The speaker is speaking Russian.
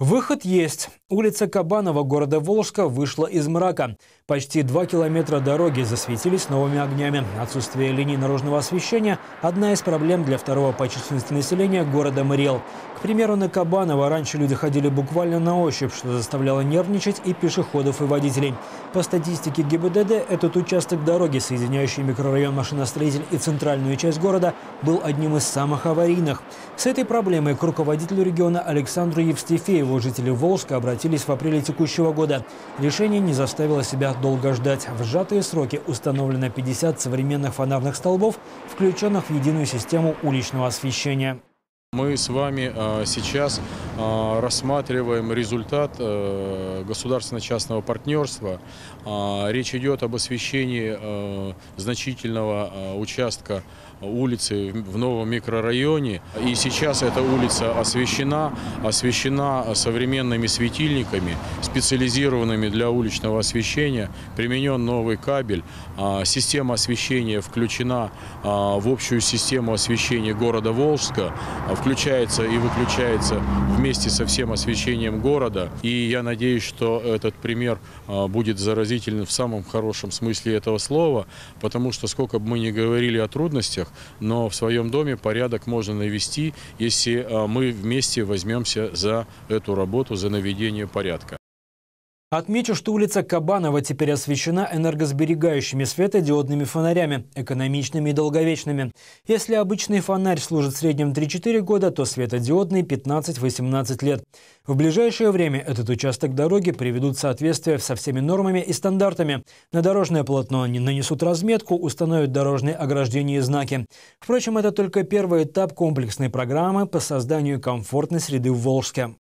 Выход есть. Улица Кабанова города Волжска вышла из мрака. Почти два километра дороги засветились новыми огнями. Отсутствие линий наружного освещения – одна из проблем для второго по численности населения города Мариэл. К примеру, на Кабанова раньше люди ходили буквально на ощупь, что заставляло нервничать и пешеходов, и водителей. По статистике ГИБДД, этот участок дороги, соединяющий микрорайон Машиностроитель и центральную часть города, был одним из самых аварийных. С этой проблемой к руководителю региона Александру Евстифееву всего жители Волжска обратились в апреле текущего года. Решение не заставило себя долго ждать. В сжатые сроки установлено 50 современных фонарных столбов, включенных в единую систему уличного освещения. Мы с вами а, сейчас рассматриваем результат э, государственно-частного партнерства. А, речь идет об освещении э, значительного участка улицы в новом микрорайоне. И сейчас эта улица освещена, освещена современными светильниками, специализированными для уличного освещения. Применен новый кабель. Система освещения включена в общую систему освещения города Волжска включается и выключается вместе со всем освещением города. И я надеюсь, что этот пример а, будет заразительным в самом хорошем смысле этого слова, потому что сколько бы мы ни говорили о трудностях, но в своем доме порядок можно навести, если а, мы вместе возьмемся за эту работу, за наведение порядка. Отмечу, что улица Кабанова теперь освещена энергосберегающими светодиодными фонарями, экономичными и долговечными. Если обычный фонарь служит в среднем 3-4 года, то светодиодный 15-18 лет. В ближайшее время этот участок дороги приведут в соответствие со всеми нормами и стандартами. На дорожное полотно не нанесут разметку, установят дорожные ограждения и знаки. Впрочем, это только первый этап комплексной программы по созданию комфортной среды в Волжске.